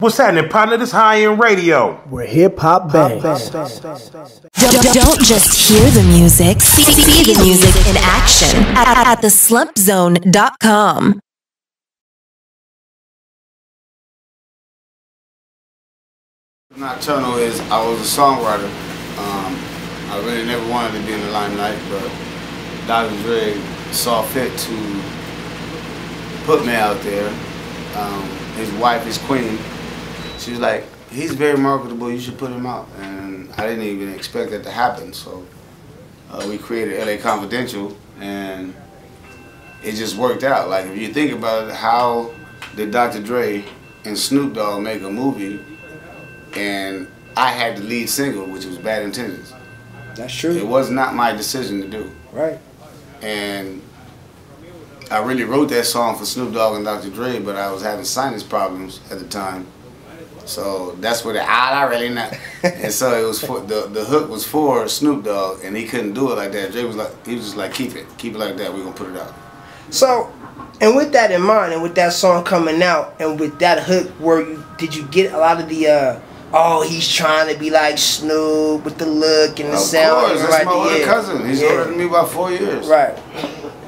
What's happening, partner? This high end radio. Where hip hop bangs. Don't, don't just hear the music, see, see the music in action at, at theslumpzone.com. Knoc-turn'al is I was a songwriter. Um, I really never wanted to be in the limelight, but Dr. Dre saw fit to put me out there. Um, his wife, his queen, she was like, he's very marketable, you should put him out. And I didn't even expect that to happen, so uh, we created LA Confidential, and it just worked out. Like, if you think about it, how did Dr. Dre and Snoop Dogg make a movie and I had the lead single, which was Bad Intentions. That's true. It was not my decision to do. Right. And I really wrote that song for Snoop Dogg and Dr. Dre, but I was having sinus problems at the time. So that's what the I really know. and so it was for the the hook was for Snoop Dogg, and he couldn't do it like that. Dre was like he was just like keep it, keep it like that. We're gonna put it out. So, and with that in mind, and with that song coming out, and with that hook, where you did you get a lot of the uh, oh he's trying to be like Snoop with the look and the of sound, course, and that's my older cousin. He's Yeah. older than me by four years. Right.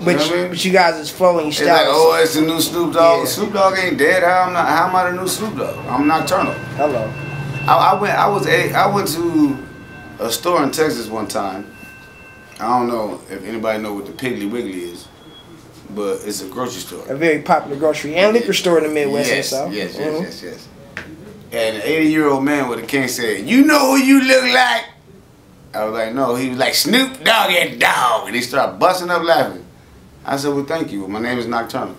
But, know I you, mean? but you guys is flowing your It's like, oh, it's the new Snoop Dogg. Yeah. Snoop Dogg ain't dead. How am not? How am I the new Snoop Dogg? I'm Knoc-turn'al. Hello. I, I went. I was. A, I went to a store in Texas one time. I don't know if anybody know what the Piggly Wiggly is, but it's a grocery store. A very popular grocery and liquor store in the Midwest yes, and South. Yes, yes, Mhm. yes, yes. And an 80 year old man with a cane said, "You know who you look like?" I was like, "No." He was like, "Snoop Dogg and Dog," and he started busting up laughing. I said, "Well, thank you. My name is Knoc-turn'al."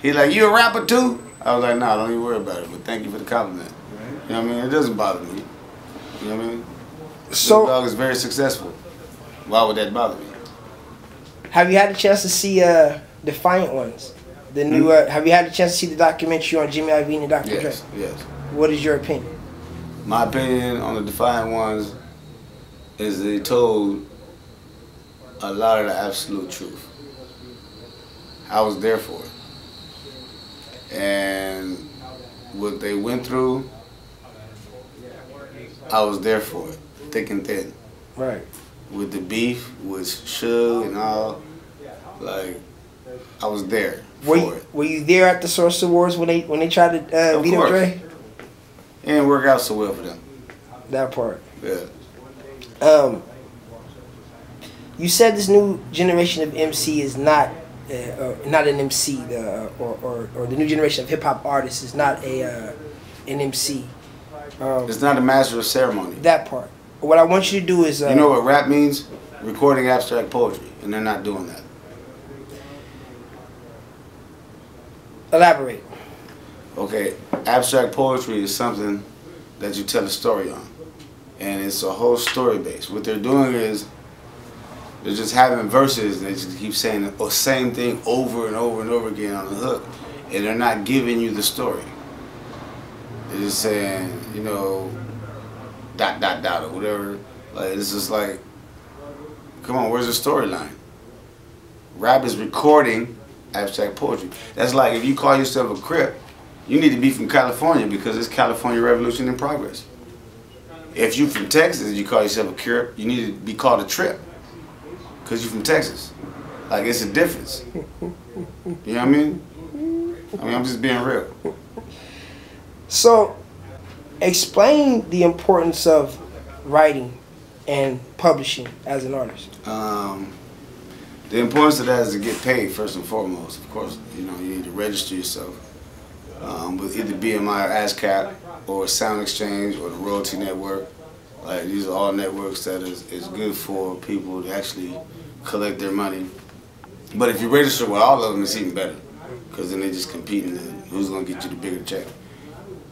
He's like, "You a rapper too?" I was like, "No, don't even worry about it. But thank you for the compliment." You know what I mean? It doesn't bother me. You know what I mean? Snoop So, Dogg is very successful. Why would that bother me? have you had a chance to see uh, Defiant Ones? The new. Hmm? Uh, have you had a chance to see the documentary on Jimmy Iovine and Dr. Yes, Dre? yes. What is your opinion? My opinion on the Defiant Ones is they told a lot of the absolute truth. I was there for it. And what they went through, I was there for it, thick and thin. Right. With the beef, with Suge and all, like, I was there for Were you, it. were you there at the Source Awards when they when they tried to uh, beat up. Dre? It didn't work out so well for them. That part. Yeah. Um, you said this new generation of MC is not uh, uh, not an MC, the, uh, or, or or the new generation of hip hop artists is not a uh, an MC. Um, It's not a master of ceremony. that part. What I want you to do is uh, You know what rap means? Recording abstract poetry, and they're not doing that. elaborate. Okay, abstract poetry is something that you tell a story on, and it's a whole story base. What they're doing is they're just having verses, and they just keep saying the same thing over and over and over again on the hook, and they're not giving you the story. They're just saying, you know, dot dot dot or whatever. Like it's just like, come on, where's the storyline? Rap is recording abstract poetry. That's like if you call yourself a Crip, you need to be from California because it's California Revolution in progress. If you're from Texas, and you call yourself a Crip, you need to be called a Trip because you're from Texas. Like it's a difference. You know what I mean? I mean, I'm just being real. So, explain the importance of writing and publishing as an artist. Um, the importance of that is to get paid first and foremost. Of course, you know you need to register yourself um, with either BMI or ASCAP or Sound Exchange or the Royalty Network. Like these are all networks that is, is good for people to actually collect their money. But if you register with all of them, it's even better because then they just competing who's gonna get you the bigger check.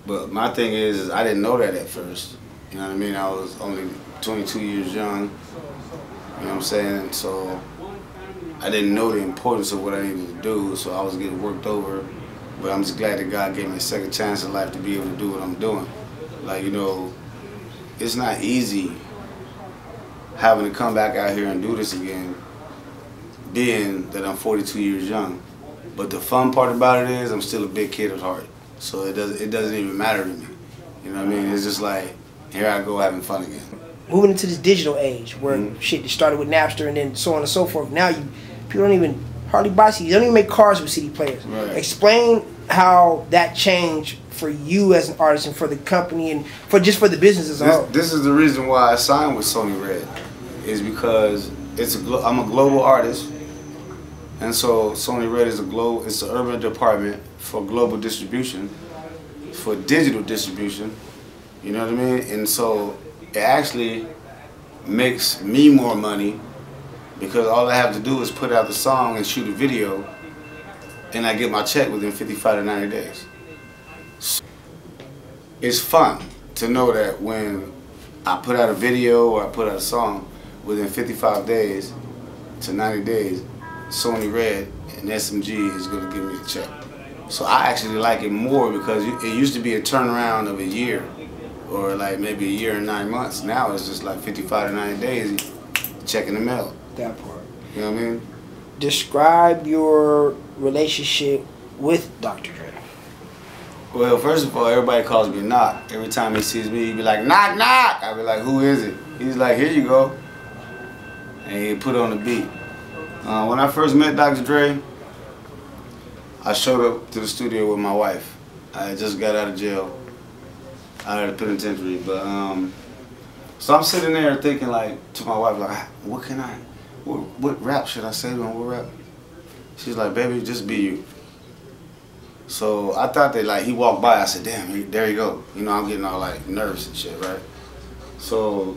But my thing is, is I didn't know that at first. You know what I mean? I was only 22 years young. You know what I'm saying? So I didn't know the importance of what I needed to do, so I was getting worked over. But I'm just glad that God gave me a second chance in life to be able to do what I'm doing. Like, you know, it's not easy having to come back out here and do this again, being that I'm 42 years young. But the fun part about it is I'm still a big kid at heart. So it doesn't it doesn't even matter to me. You know what I mean? It's just like here I go having fun again. Moving into this digital age where Mhm. shit it started with Napster and then so on and so forth. Now you people don't even hardly buy CDs. They don't even make cars with CD players. Right. Explain how that changed for you as an artist and for the company and for just for the business as a whole. This, this is the reason why I signed with Sony Red, is because it's I'm a global artist, and so Sony Red is a global. It's the urban department for global distribution, for digital distribution. You know what I mean? And so it actually makes me more money because all I have to do is put out the song and shoot a video, and I get my check within 55 to 90 days. It's fun to know that when I put out a video or I put out a song, within 55 days to 90 days, Sony Red and SMG is going to give me a check. So I actually like it more because it used to be a turnaround of a year or like maybe a year and nine months. Now it's just like 55 to 90 days, checking the mail. that part. You know what I mean? Describe your relationship with Dr. Dre. Well, first of all, everybody calls me Knock. Every time he sees me, he be like, Knock, knock. I be like, who is it? He's like, here you go. And he put on the beat. Uh, when I first met Dr. Dre, I showed up to the studio with my wife. I just got out of jail, out of the penitentiary. But um, so I'm sitting there thinking like to my wife, like, what can I, what, what rap should I say to him? What rap? She's like, baby, just be you. So I thought that like he walked by, I said, damn, he, there you go. You know, I'm getting all like nervous and shit, right? So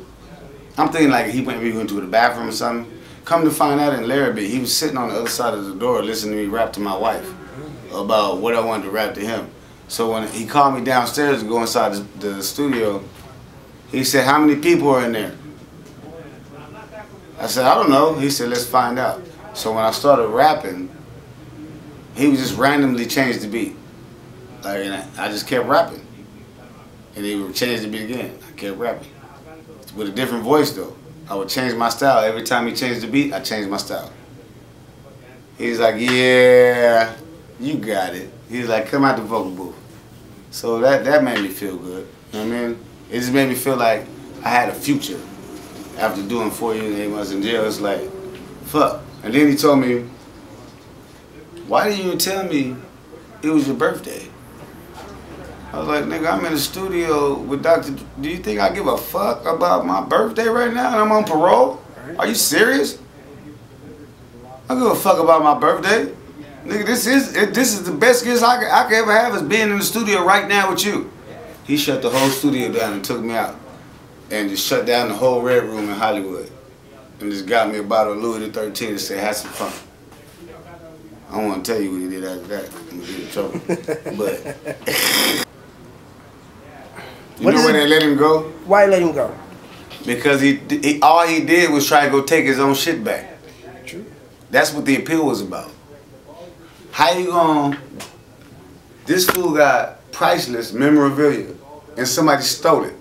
I'm thinking like he went maybe went to the bathroom or something. Come to find out in Larrabee, he was sitting on the other side of the door listening to me rap to my wife about what I wanted to rap to him. So when he called me downstairs to go inside the, studio, he said, how many people are in there? I said, I don't know. He said, let's find out. So when I started rapping, he would just randomly change the beat. Like, I, I just kept rapping. And he would change the beat again. I kept rapping. With a different voice though. I would change my style. Every time he changed the beat, I changed my style. He's like, yeah, you got it. He's like, come out the vocal booth. So that, that made me feel good. You know what I mean? It just made me feel like I had a future. After doing four years and eight months in jail, it's like, fuck. And then he told me, why didn't you tell me it was your birthday? I was like, nigga, I'm in the studio with Dr. Do you think I give a fuck about my birthday right now and I'm on parole? Are you serious? I give a fuck about my birthday. Nigga, this is this is the best gift I could, I could ever have is being in the studio right now with you. He shut the whole studio down and took me out. And just shut down the whole red room in Hollywood. And just got me a bottle of Louis the 13 and said, have some fun. I don't want to tell you what he did after that. I'm going to get in trouble. But you What know why they let him go? Why let him go? Because he, he all he did was try to go take his own shit back. True. That's what the appeal was about. How you gonna? This fool got priceless memorabilia, and somebody stole it,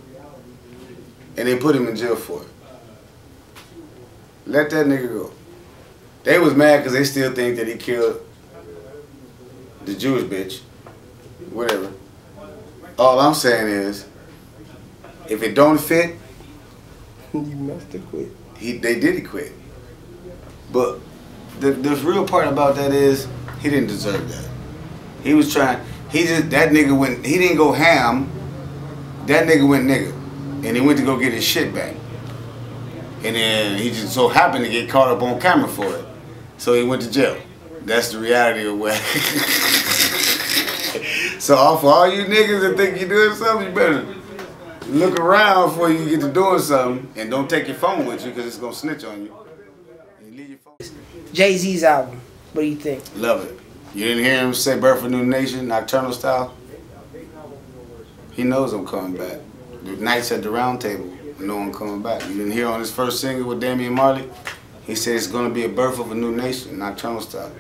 and they put him in jail for it. Let that nigga go. They was mad because they still think that he killed the Jewish bitch. Whatever. All I'm saying is, if it don't fit, you must have quit. he they did quit. But the the real part about that is he didn't deserve that. He was trying. He just that nigga went. He didn't go ham. That nigga went nigga, and he went to go get his shit back. And then he just so happened to get caught up on camera for it, so he went to jail. That's the reality of what. so for all you niggas that think you're doing something, you better look around before you get to doing something, and don't take your phone with you because it's gonna snitch on you. And leave your phone. Jay Z's album. What do you think? Love it. You didn't hear him say "Birth of a New Nation" Knoc-turn'al style. He knows I'm coming back. The nights at the round table, I know I'm coming back. You didn't hear on his first single with Damian Marley. He said it's gonna be a birth of a new nation, Knoc-turn'al style.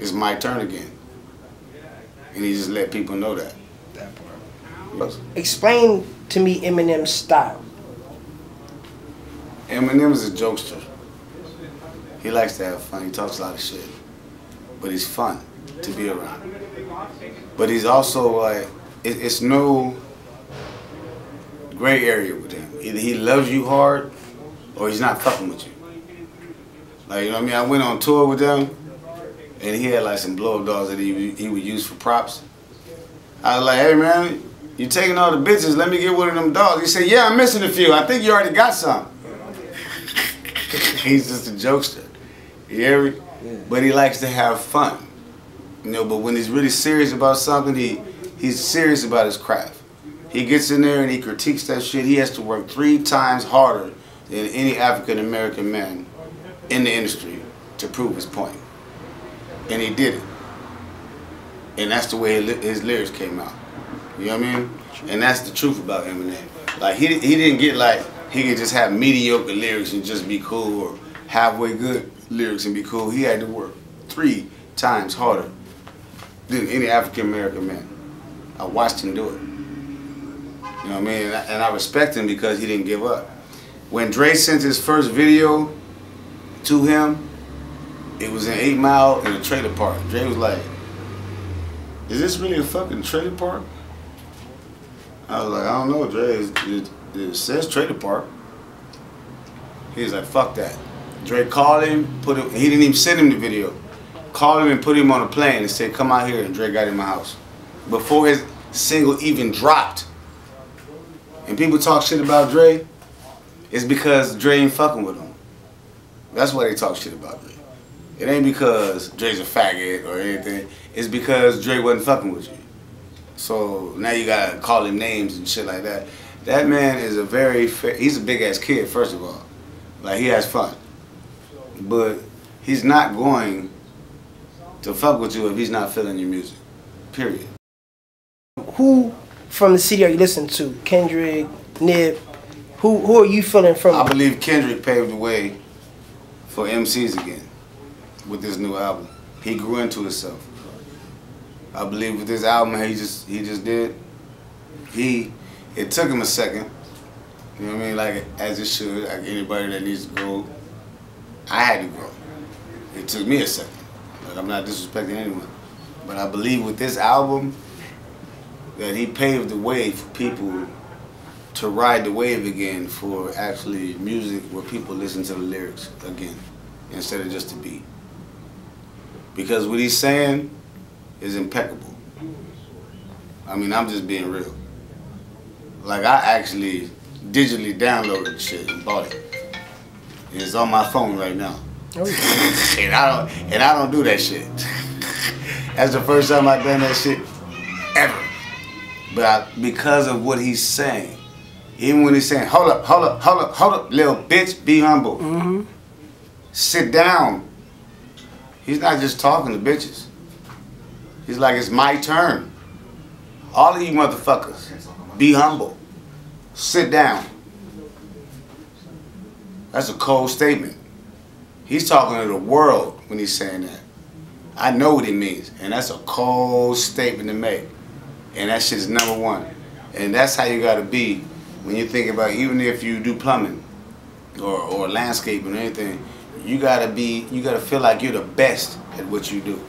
It's my turn again, and he just let people know that. Explain to me Eminem's style. Eminem is a jokester. He likes to have fun. He talks a lot of shit, but he's fun. to be around. But he's also like, it, it's no gray area with him. Either he loves you hard or he's not fucking with you. Like, you know what I mean? I went on tour with them and he had like some blow up that he, he would use for props. I was like, hey man, you taking all the bitches, let me get one of them dogs. He said, yeah, I'm missing a few. I think you already got some. He's just a jokester. You hear me? But he likes to have fun. You know, but when he's really serious about something, he he's serious about his craft. He gets in there and he critiques that shit. He has to work three times harder than any African American man in the industry to prove his point. And he did it. And that's the way his lyrics came out. You know what I mean? And that's the truth about Eminem. Like he he didn't get like he could just have mediocre lyrics and just be cool or halfway good lyrics and be cool. He had to work three times harder than any African American man. I watched him do it. You know what I mean? And I, and I respect him because he didn't give up. When Dre sent his first video to him, it was in 8 Mile in a trailer park. Dre was like, is this really a fucking trailer park? I was like, I don't know, Dre. It, it says trailer park. He was like, fuck that. Dre called him, put him, he didn't even send him the video. Called him and put him on a plane and said, come out here. And Dre got in my house. Before his single even dropped. And people talk shit about Dre, it's because Dre ain't fucking with him. That's why they talk shit about Dre. It ain't because Dre's a faggot or anything. It's because Dre wasn't fucking with you. So now you gotta call him names and shit like that. That man is a very, he's a big ass kid, first of all. Like he has fun. But he's not going to fuck with you if he's not feeling your music. Period. Who from the city are you listening to? Kendrick, Nip. Who who are you feeling from? I believe Kendrick paved the way for MCs again with this new album. He grew into himself. I believe with this album he just he just did, he it took him a second. You know what I mean? Like as it should, like anybody that needs to grow. I had to grow. It took me a second. Like I'm not disrespecting anyone. But I believe with this album that he paved the way for people to ride the wave again for actually music where people listen to the lyrics again instead of just the beat. Because what he's saying is impeccable. I mean, I'm just being real. Like I actually digitally downloaded the shit and bought it. It's on my phone right now. Oh, and I don't and I don't do that shit. That's the first time I've done that shit ever. But I, because of what he's saying, even when he's saying, hold up, hold up, hold up, hold up, little bitch, be humble. Mm-hmm. Sit down. He's not just talking to bitches. He's like, it's my turn. All of you motherfuckers, be humble. Sit down. That's a cold statement. He's talking to the world when he's saying that. I know what he means, and that's a cold statement to make. And that shit is number one. And that's how you gotta be when you think about even if you do plumbing or, or landscaping or anything, you gotta be you gotta feel like you're the best at what you do.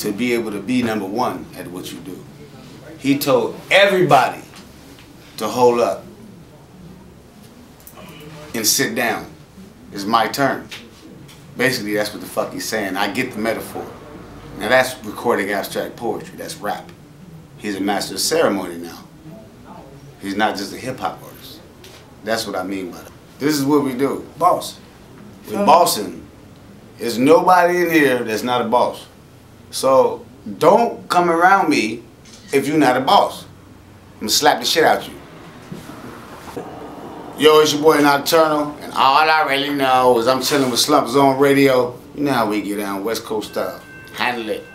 To be able to be number one at what you do. He told everybody to hold up and sit down. It's my turn. Basically, that's what the fuck he's saying. I get the metaphor. Now that's recording abstract poetry. That's rap. He's a master of ceremony now. He's not just a hip hop artist. That's what I mean by that. This is what we do. Boss. We bossing. There's nobody in here that's not a boss. So don't come around me if you're not a boss. I'm gonna slap the shit out you. Yo, it's your boy Knoc-turn'al, and all I really know is I'm chilling with Slump Zone Radio. You know how we get down, West Coast style. Handle it.